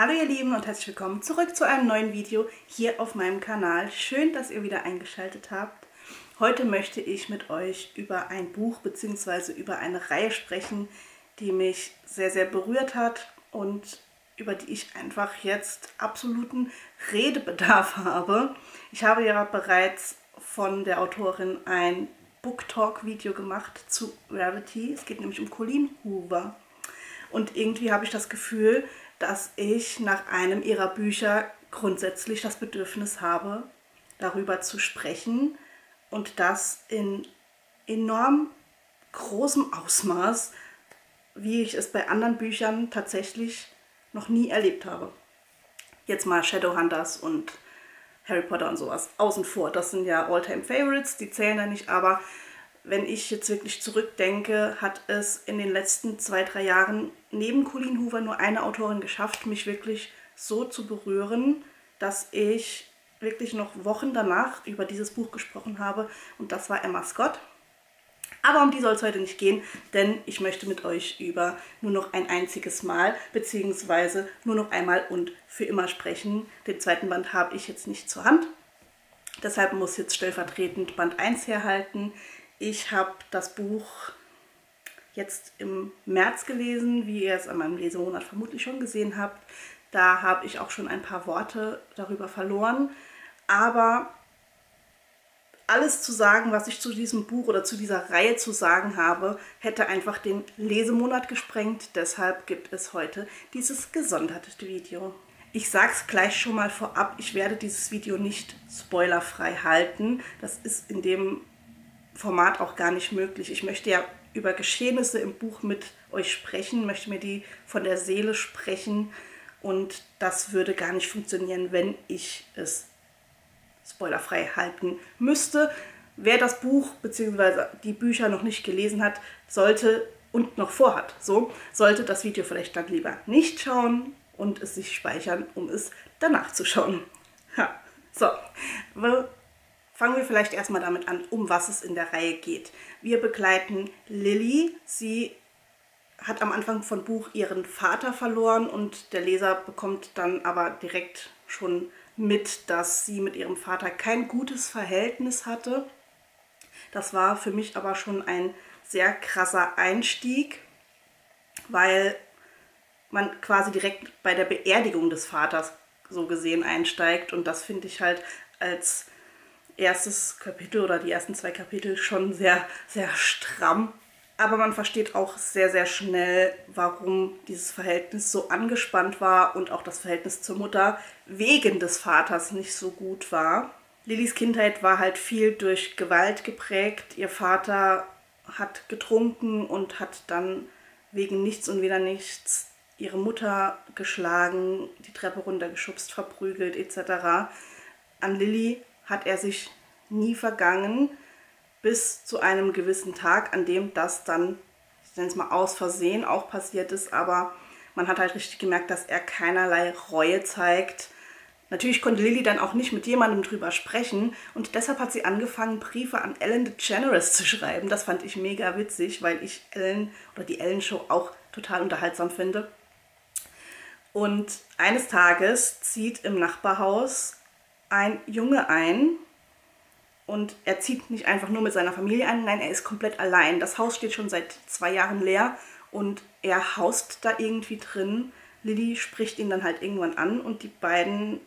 Hallo ihr Lieben und herzlich willkommen zurück zu einem neuen Video hier auf meinem Kanal. Schön, dass ihr wieder eingeschaltet habt. Heute möchte ich mit euch über ein Buch bzw. über eine Reihe sprechen, die mich sehr, sehr berührt hat und über die ich einfach jetzt absoluten Redebedarf habe. Ich habe ja bereits von der Autorin ein Book Talk Video gemacht zu Gravity. Es geht nämlich um Colleen Hoover. Und irgendwie habe ich das Gefühl, dass ich nach einem ihrer Bücher grundsätzlich das Bedürfnis habe, darüber zu sprechen und das in enorm großem Ausmaß, wie ich es bei anderen Büchern tatsächlich noch nie erlebt habe. Jetzt mal Shadowhunters und Harry Potter und sowas außen vor. Das sind ja All-Time Favorites, die zählen da nicht, aber wenn ich jetzt wirklich zurückdenke, hat es in den letzten zwei, drei Jahren neben Colleen Hoover nur eine Autorin geschafft, mich wirklich so zu berühren, dass ich wirklich noch Wochen danach über dieses Buch gesprochen habe und das war Emma Scott. Aber um die soll es heute nicht gehen, denn ich möchte mit euch über nur noch ein einziges Mal beziehungsweise nur noch einmal und für immer sprechen. Den zweiten Band habe ich jetzt nicht zur Hand. Deshalb muss jetzt stellvertretend Band 1 herhalten. Ich habe das Buch jetzt im März gelesen, wie ihr es an meinem Lesemonat vermutlich schon gesehen habt. Da habe ich auch schon ein paar Worte darüber verloren. Aber alles zu sagen, was ich zu diesem Buch oder zu dieser Reihe zu sagen habe, hätte einfach den Lesemonat gesprengt. Deshalb gibt es heute dieses gesonderte Video. Ich sage es gleich schon mal vorab, ich werde dieses Video nicht spoilerfrei halten. Das ist in dem Format auch gar nicht möglich. Ich möchte ja über Geschehnisse im Buch mit euch sprechen, möchte mir die von der Seele sprechen und das würde gar nicht funktionieren, wenn ich es spoilerfrei halten müsste. Wer das Buch bzw. die Bücher noch nicht gelesen hat, sollte und noch vorhat, so sollte das Video vielleicht dann lieber nicht schauen und es sich speichern, um es danach zu schauen. Ha. So, Fangen wir vielleicht erstmal damit an, um was es in der Reihe geht. Wir begleiten Lilly. Sie hat am Anfang von Buch ihren Vater verloren und der Leser bekommt dann aber direkt schon mit, dass sie mit ihrem Vater kein gutes Verhältnis hatte. Das war für mich aber schon ein sehr krasser Einstieg, weil man quasi direkt bei der Beerdigung des Vaters so gesehen einsteigt und das finde ich halt als erstes Kapitel oder die ersten zwei Kapitel schon sehr, sehr stramm. Aber man versteht auch sehr, sehr schnell, warum dieses Verhältnis so angespannt war und auch das Verhältnis zur Mutter wegen des Vaters nicht so gut war. Lillys Kindheit war halt viel durch Gewalt geprägt. Ihr Vater hat getrunken und hat dann wegen nichts und wieder nichts ihre Mutter geschlagen, die Treppe runtergeschubst, verprügelt etc. An Lilly hat er sich nie vergangen, bis zu einem gewissen Tag, an dem das dann, ich nenne es mal aus Versehen, auch passiert ist, aber man hat halt richtig gemerkt, dass er keinerlei Reue zeigt. Natürlich konnte Lilly dann auch nicht mit jemandem drüber sprechen und deshalb hat sie angefangen, Briefe an Ellen DeGeneres zu schreiben. Das fand ich mega witzig, weil ich Ellen oder die Ellen Show auch total unterhaltsam finde. Und eines Tages zieht im Nachbarhaus ein Junge ein und er zieht nicht einfach nur mit seiner Familie ein, nein, er ist komplett allein. Das Haus steht schon seit zwei Jahren leer und er haust da irgendwie drin. Lilly spricht ihn dann halt irgendwann an und die beiden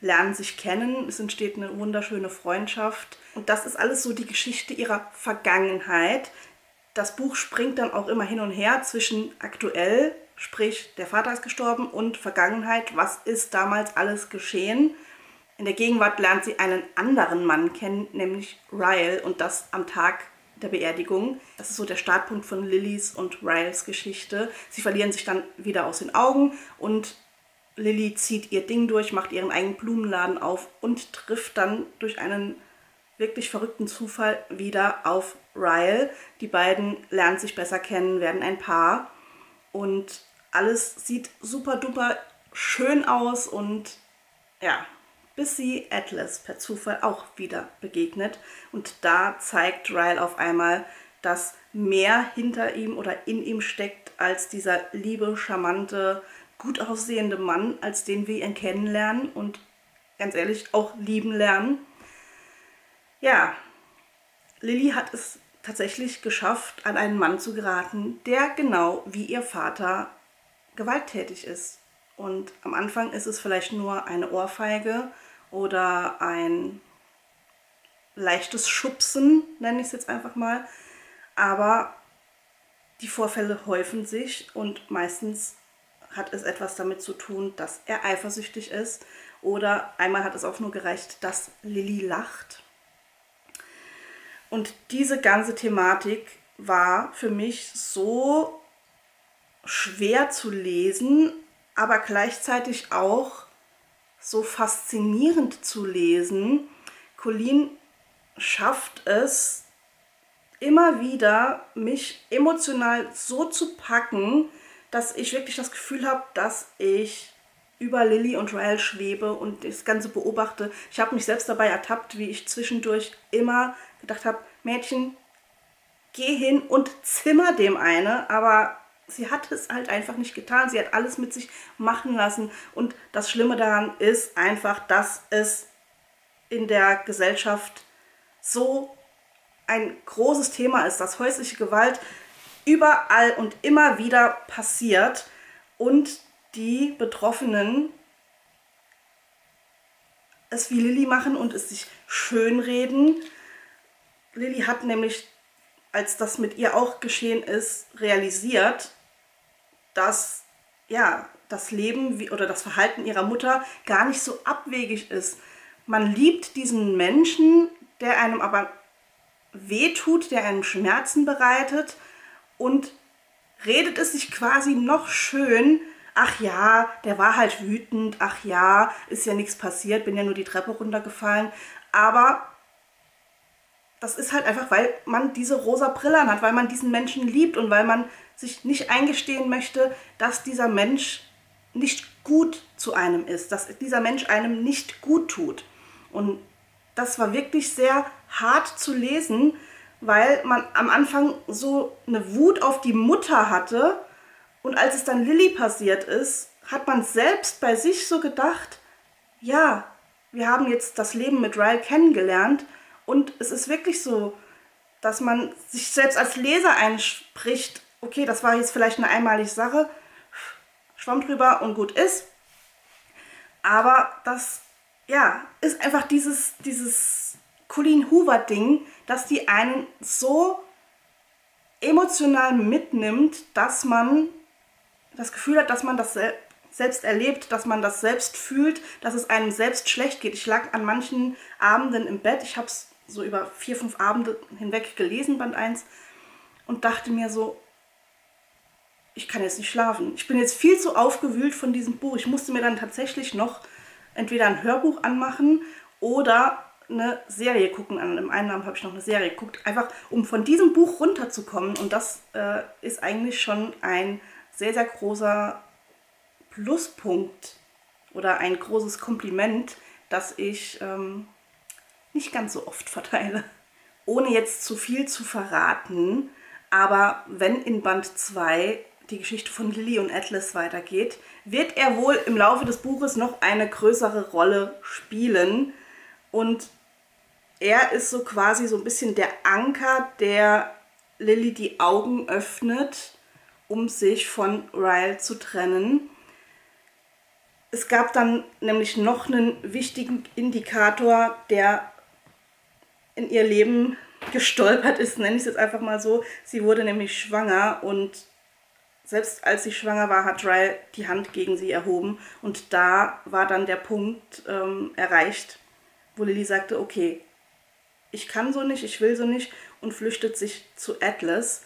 lernen sich kennen. Es entsteht eine wunderschöne Freundschaft. Und das ist alles so die Geschichte ihrer Vergangenheit. Das Buch springt dann auch immer hin und her zwischen aktuell, sprich der Vater ist gestorben, und Vergangenheit. Was ist damals alles geschehen? In der Gegenwart lernt sie einen anderen Mann kennen, nämlich Ryle, und das am Tag der Beerdigung. Das ist so der Startpunkt von Lillys und Ryles Geschichte. Sie verlieren sich dann wieder aus den Augen und Lilly zieht ihr Ding durch, macht ihren eigenen Blumenladen auf und trifft dann durch einen wirklich verrückten Zufall wieder auf Ryle. Die beiden lernen sich besser kennen, werden ein Paar und alles sieht super duper schön aus und ja, bis sie Atlas per Zufall auch wieder begegnet. Und da zeigt Ryle auf einmal, dass mehr hinter ihm oder in ihm steckt als dieser liebe, charmante, gut aussehende Mann, als den wir ihn kennenlernen und ganz ehrlich auch lieben lernen. Ja, Lilly hat es tatsächlich geschafft, an einen Mann zu geraten, der genau wie ihr Vater gewalttätig ist. Und am Anfang ist es vielleicht nur eine Ohrfeige oder ein leichtes Schubsen, nenne ich es jetzt einfach mal. Aber die Vorfälle häufen sich und meistens hat es etwas damit zu tun, dass er eifersüchtig ist. Oder einmal hat es auch nur gereicht, dass Lilly lacht. Und diese ganze Thematik war für mich so schwer zu lesen, aber gleichzeitig auch so faszinierend zu lesen. Colleen schafft es immer wieder, mich emotional so zu packen, dass ich wirklich das Gefühl habe, dass ich über Lilly und Rael schwebe und das Ganze beobachte. Ich habe mich selbst dabei ertappt, wie ich zwischendurch immer gedacht habe, Mädchen, geh hin und zimmer dem eine, aber sie hat es halt einfach nicht getan. Sie hat alles mit sich machen lassen und das Schlimme daran ist einfach, dass es in der Gesellschaft so ein großes Thema ist, dass häusliche Gewalt überall und immer wieder passiert und die Betroffenen es wie Lilly machen und es sich schönreden. Lilly hat nämlich, als das mit ihr auch geschehen ist, realisiert, dass ja, das Leben oder das Verhalten ihrer Mutter gar nicht so abwegig ist. Man liebt diesen Menschen, der einem aber wehtut, der einem Schmerzen bereitet und redet es sich quasi noch schön, ach ja, der war halt wütend, ach ja, ist ja nichts passiert, bin ja nur die Treppe runtergefallen. Aber das ist halt einfach, weil man diese rosa Brille hat, weil man diesen Menschen liebt und weil man sich nicht eingestehen möchte, dass dieser Mensch nicht gut zu einem ist, dass dieser Mensch einem nicht gut tut. Und das war wirklich sehr hart zu lesen, weil man am Anfang so eine Wut auf die Mutter hatte und als es dann Lilly passiert ist, hat man selbst bei sich so gedacht, ja, wir haben jetzt das Leben mit Ryle kennengelernt und es ist wirklich so, dass man sich selbst als Leser einspricht, okay, das war jetzt vielleicht eine einmalige Sache, schwamm drüber und gut ist. Aber das, ja, ist einfach dieses, dieses Colleen Hoover-Ding, dass die einen so emotional mitnimmt, dass man das Gefühl hat, dass man das selbst erlebt, dass man das selbst fühlt, dass es einem selbst schlecht geht. Ich lag an manchen Abenden im Bett, ich habe es so über vier, fünf Abende hinweg gelesen, Band 1, und dachte mir so, ich kann jetzt nicht schlafen. Ich bin jetzt viel zu aufgewühlt von diesem Buch. Ich musste mir dann tatsächlich noch entweder ein Hörbuch anmachen oder eine Serie gucken. An einem einen Abend habe ich noch eine Serie geguckt, einfach um von diesem Buch runterzukommen. Und das äh, ist eigentlich schon ein sehr, sehr großer Pluspunkt oder ein großes Kompliment, das ich ähm, nicht ganz so oft verteile. Ohne jetzt zu viel zu verraten, aber wenn in Band 2 die Geschichte von Lily und Atlas weitergeht, wird er wohl im Laufe des Buches noch eine größere Rolle spielen. Und er ist so quasi so ein bisschen der Anker, der Lily die Augen öffnet, um sich von Ryle zu trennen. Es gab dann nämlich noch einen wichtigen Indikator, der in ihr Leben gestolpert ist, nenne ich es jetzt einfach mal so. Sie wurde nämlich schwanger und selbst als sie schwanger war, hat Ryle die Hand gegen sie erhoben und da war dann der Punkt ähm, erreicht, wo Lily sagte, okay, ich kann so nicht, ich will so nicht und flüchtet sich zu Atlas.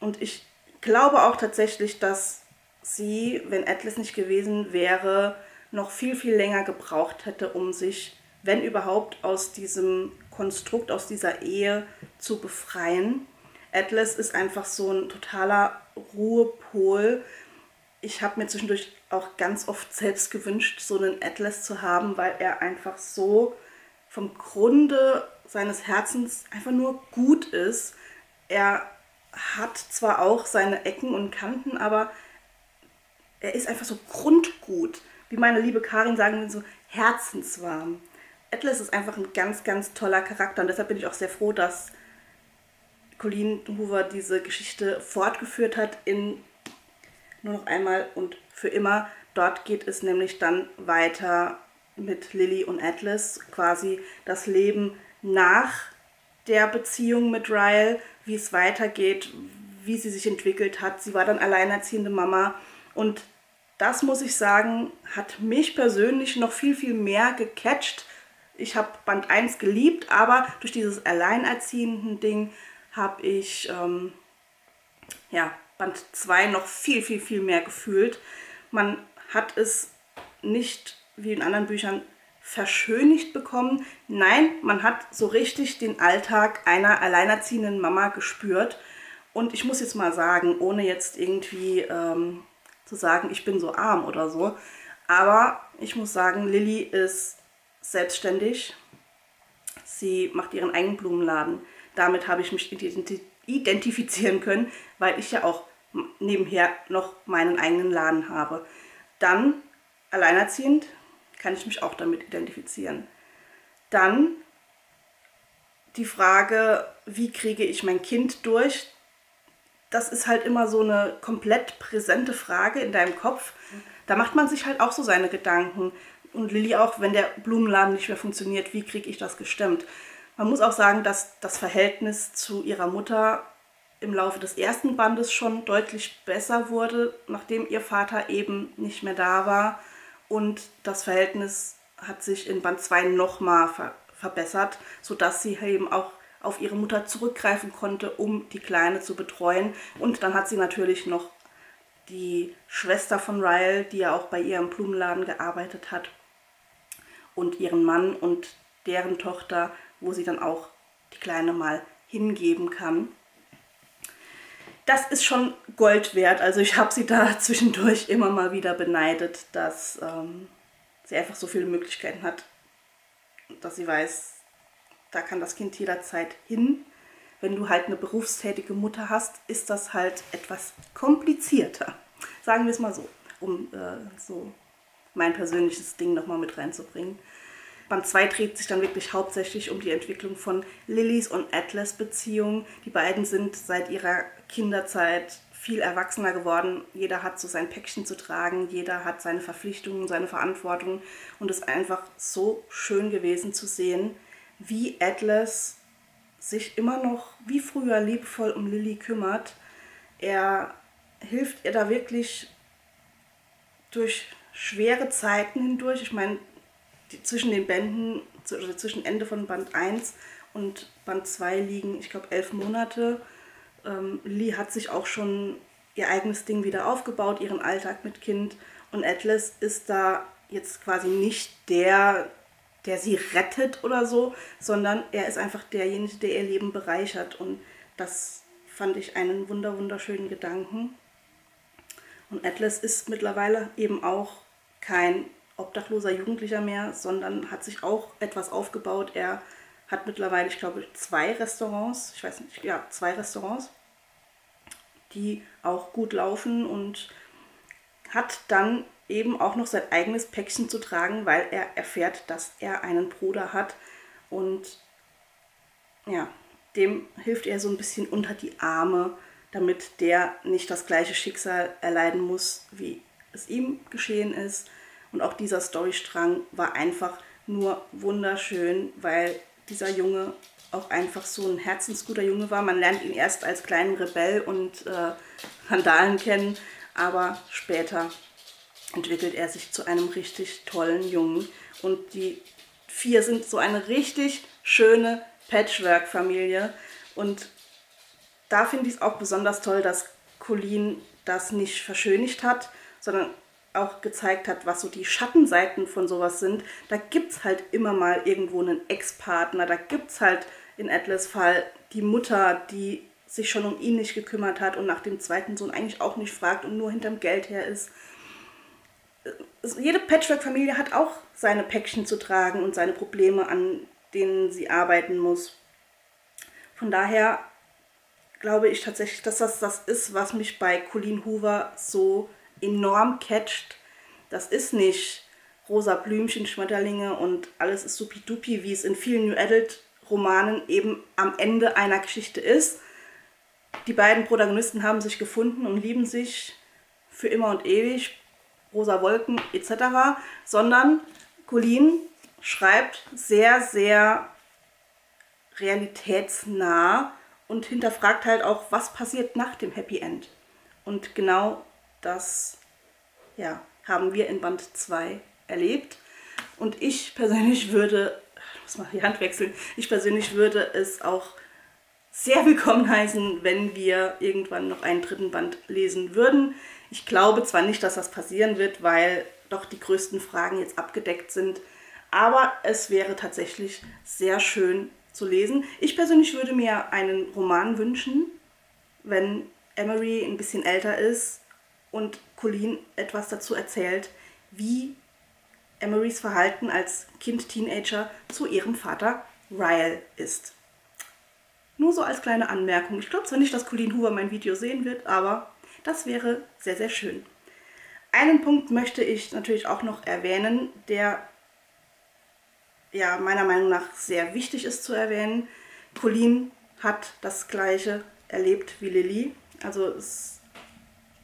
Und ich glaube auch tatsächlich, dass sie, wenn Atlas nicht gewesen wäre, noch viel, viel länger gebraucht hätte, um sich, wenn überhaupt, aus diesem Konstrukt, aus dieser Ehe zu befreien. Atlas ist einfach so ein totaler Ruhepol. Ich habe mir zwischendurch auch ganz oft selbst gewünscht, so einen Atlas zu haben, weil er einfach so vom Grunde seines Herzens einfach nur gut ist. Er hat zwar auch seine Ecken und Kanten, aber er ist einfach so grundgut. Wie meine liebe Karin sagen, so herzenswarm. Atlas ist einfach ein ganz, ganz toller Charakter und deshalb bin ich auch sehr froh, dass Colleen Hoover diese Geschichte fortgeführt hat in nur noch einmal und für immer. Dort geht es nämlich dann weiter mit Lily und Atlas, quasi das Leben nach der Beziehung mit Ryle, wie es weitergeht, wie sie sich entwickelt hat. Sie war dann alleinerziehende Mama und das muss ich sagen, hat mich persönlich noch viel, viel mehr gecatcht. Ich habe Band 1 geliebt, aber durch dieses alleinerziehenden Ding habe ich ähm, ja, Band 2 noch viel, viel, viel mehr gefühlt. Man hat es nicht wie in anderen Büchern verschönigt bekommen. Nein, man hat so richtig den Alltag einer alleinerziehenden Mama gespürt. Und ich muss jetzt mal sagen, ohne jetzt irgendwie ähm, zu sagen, ich bin so arm oder so, aber ich muss sagen, Lilly ist selbstständig. Sie macht ihren eigenen Blumenladen. Damit habe ich mich identifizieren können, weil ich ja auch nebenher noch meinen eigenen Laden habe. Dann alleinerziehend kann ich mich auch damit identifizieren. Dann die Frage, wie kriege ich mein Kind durch? Das ist halt immer so eine komplett präsente Frage in deinem Kopf. Da macht man sich halt auch so seine Gedanken. Und Lilly auch, wenn der Blumenladen nicht mehr funktioniert, wie kriege ich das gestemmt? Man muss auch sagen, dass das Verhältnis zu ihrer Mutter im Laufe des ersten Bandes schon deutlich besser wurde, nachdem ihr Vater eben nicht mehr da war. Und das Verhältnis hat sich in Band 2 nochmal ver verbessert, sodass sie eben auch auf ihre Mutter zurückgreifen konnte, um die Kleine zu betreuen. Und dann hat sie natürlich noch die Schwester von Ryle, die ja auch bei ihrem Blumenladen gearbeitet hat, und ihren Mann und deren Tochter, wo sie dann auch die Kleine mal hingeben kann. Das ist schon Gold wert. Also ich habe sie da zwischendurch immer mal wieder beneidet, dass ähm, sie einfach so viele Möglichkeiten hat, dass sie weiß, da kann das Kind jederzeit hin. Wenn du halt eine berufstätige Mutter hast, ist das halt etwas komplizierter. Sagen wir es mal so, um äh, so mein persönliches Ding nochmal mit reinzubringen. Band 2 dreht sich dann wirklich hauptsächlich um die Entwicklung von Lillys und Atlas Beziehung. Die beiden sind seit ihrer Kinderzeit viel erwachsener geworden. Jeder hat so sein Päckchen zu tragen, jeder hat seine Verpflichtungen, seine Verantwortung und es ist einfach so schön gewesen zu sehen, wie Atlas sich immer noch wie früher liebevoll um Lilly kümmert. Er hilft ihr da wirklich durch schwere Zeiten hindurch. Ich meine, zwischen den Bänden, also zwischen Ende von Band 1 und Band 2 liegen, ich glaube, elf Monate. Ähm, Lee hat sich auch schon ihr eigenes Ding wieder aufgebaut, ihren Alltag mit Kind. Und Atlas ist da jetzt quasi nicht der, der sie rettet oder so, sondern er ist einfach derjenige, der ihr Leben bereichert. Und das fand ich einen wunder wunderschönen Gedanken. Und Atlas ist mittlerweile eben auch kein obdachloser Jugendlicher mehr, sondern hat sich auch etwas aufgebaut. Er hat mittlerweile, ich glaube, zwei Restaurants, ich weiß nicht, ja, zwei Restaurants, die auch gut laufen und hat dann eben auch noch sein eigenes Päckchen zu tragen, weil er erfährt, dass er einen Bruder hat und ja, dem hilft er so ein bisschen unter die Arme, damit der nicht das gleiche Schicksal erleiden muss, wie es ihm geschehen ist. Und auch dieser Storystrang war einfach nur wunderschön, weil dieser Junge auch einfach so ein herzensguter Junge war. Man lernt ihn erst als kleinen Rebell und äh, Vandalen kennen, aber später entwickelt er sich zu einem richtig tollen Jungen. Und die vier sind so eine richtig schöne Patchwork-Familie. Und da finde ich es auch besonders toll, dass Colleen das nicht verschönigt hat, sondern auch gezeigt hat, was so die Schattenseiten von sowas sind, da gibt es halt immer mal irgendwo einen Ex-Partner, da gibt es halt in Atlas Fall die Mutter, die sich schon um ihn nicht gekümmert hat und nach dem zweiten Sohn eigentlich auch nicht fragt und nur hinterm Geld her ist. Jede Patchwork-Familie hat auch seine Päckchen zu tragen und seine Probleme, an denen sie arbeiten muss. Von daher glaube ich tatsächlich, dass das das ist, was mich bei Colleen Hoover so enorm catcht. Das ist nicht rosa Blümchen, Schmetterlinge und alles ist supidupi, wie es in vielen New Adult Romanen eben am Ende einer Geschichte ist. Die beiden Protagonisten haben sich gefunden und lieben sich für immer und ewig, rosa Wolken etc., sondern Colleen schreibt sehr, sehr realitätsnah und hinterfragt halt auch, was passiert nach dem Happy End. Und genau das ja, haben wir in Band 2 erlebt. Und ich persönlich würde, ich muss mal die Hand wechseln, ich persönlich würde es auch sehr willkommen heißen, wenn wir irgendwann noch einen dritten Band lesen würden. Ich glaube zwar nicht, dass das passieren wird, weil doch die größten Fragen jetzt abgedeckt sind, aber es wäre tatsächlich sehr schön zu lesen. Ich persönlich würde mir einen Roman wünschen, wenn Emery ein bisschen älter ist und Colleen etwas dazu erzählt, wie Emerys Verhalten als Kind-Teenager zu ihrem Vater Ryle ist. Nur so als kleine Anmerkung. Ich glaube zwar nicht, dass Colleen Hoover mein Video sehen wird, aber das wäre sehr, sehr schön. Einen Punkt möchte ich natürlich auch noch erwähnen, der ja meiner Meinung nach sehr wichtig ist zu erwähnen. Colleen hat das gleiche erlebt wie Lilly. Also es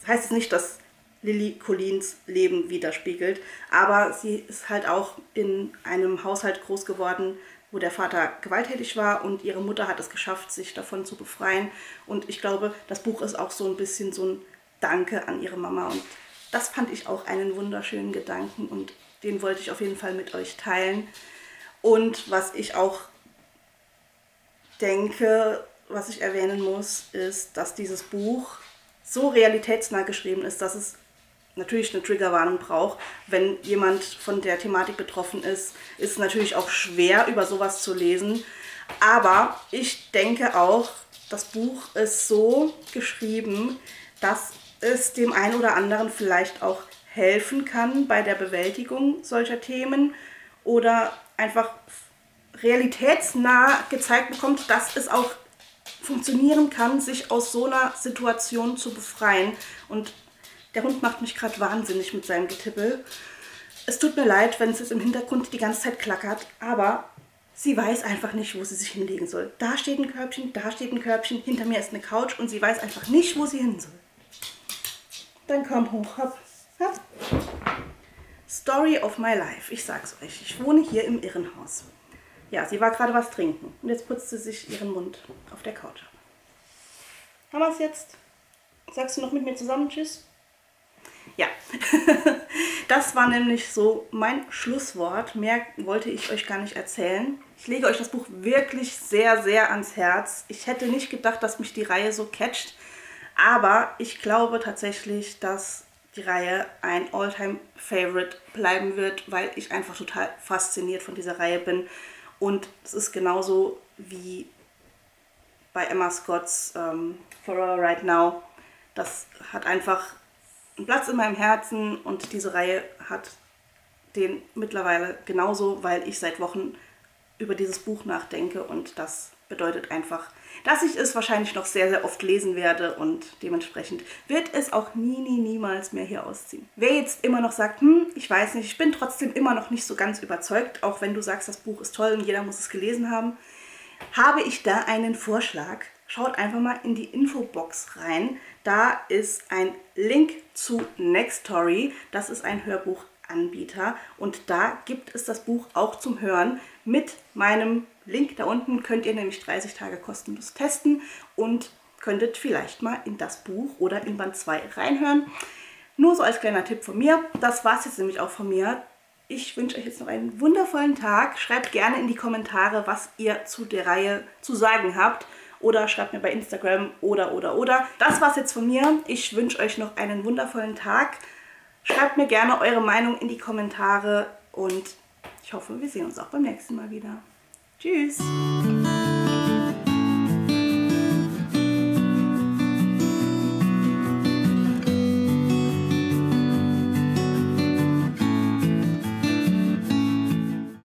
das heißt nicht, dass Lilly Collins Leben widerspiegelt, aber sie ist halt auch in einem Haushalt groß geworden, wo der Vater gewalttätig war und ihre Mutter hat es geschafft, sich davon zu befreien. Und ich glaube, das Buch ist auch so ein bisschen so ein Danke an ihre Mama. Und das fand ich auch einen wunderschönen Gedanken und den wollte ich auf jeden Fall mit euch teilen. Und was ich auch denke, was ich erwähnen muss, ist, dass dieses Buch so realitätsnah geschrieben ist, dass es natürlich eine Triggerwarnung braucht. Wenn jemand von der Thematik betroffen ist, ist es natürlich auch schwer, über sowas zu lesen. Aber ich denke auch, das Buch ist so geschrieben, dass es dem einen oder anderen vielleicht auch helfen kann bei der Bewältigung solcher Themen oder einfach realitätsnah gezeigt bekommt, dass es auch funktionieren kann, sich aus so einer Situation zu befreien. Und der Hund macht mich gerade wahnsinnig mit seinem Getippel. Es tut mir leid, wenn es jetzt im Hintergrund die ganze Zeit klackert, aber sie weiß einfach nicht, wo sie sich hinlegen soll. Da steht ein Körbchen, da steht ein Körbchen, hinter mir ist eine Couch und sie weiß einfach nicht, wo sie hin soll. Dann komm hoch, hopp, hopp. Story of my life. Ich sag's euch, ich wohne hier im Irrenhaus. Ja, sie war gerade was trinken und jetzt putzt sie sich ihren Mund auf der Couch ab. Haben wir es jetzt? Sagst du noch mit mir zusammen Tschüss? Ja, das war nämlich so mein Schlusswort. Mehr wollte ich euch gar nicht erzählen. Ich lege euch das Buch wirklich sehr, sehr ans Herz. Ich hätte nicht gedacht, dass mich die Reihe so catcht. Aber ich glaube tatsächlich, dass die Reihe ein Alltime favorite bleiben wird, weil ich einfach total fasziniert von dieser Reihe bin. Und es ist genauso wie bei Emma Scotts ähm, Forever Right Now. Das hat einfach einen Platz in meinem Herzen und diese Reihe hat den mittlerweile genauso, weil ich seit Wochen über dieses Buch nachdenke und das bedeutet einfach, dass ich es wahrscheinlich noch sehr, sehr oft lesen werde und dementsprechend wird es auch nie, nie, niemals mehr hier ausziehen. Wer jetzt immer noch sagt, hm, ich weiß nicht, ich bin trotzdem immer noch nicht so ganz überzeugt, auch wenn du sagst, das Buch ist toll und jeder muss es gelesen haben, habe ich da einen Vorschlag. Schaut einfach mal in die Infobox rein. Da ist ein Link zu Nextory. Das ist ein Hörbuchanbieter und da gibt es das Buch auch zum Hören mit meinem Link da unten könnt ihr nämlich 30 Tage kostenlos testen und könntet vielleicht mal in das Buch oder in Band 2 reinhören. Nur so als kleiner Tipp von mir. Das war es jetzt nämlich auch von mir. Ich wünsche euch jetzt noch einen wundervollen Tag. Schreibt gerne in die Kommentare, was ihr zu der Reihe zu sagen habt. Oder schreibt mir bei Instagram oder, oder, oder. Das war es jetzt von mir. Ich wünsche euch noch einen wundervollen Tag. Schreibt mir gerne eure Meinung in die Kommentare und ich hoffe, wir sehen uns auch beim nächsten Mal wieder. Tschüss!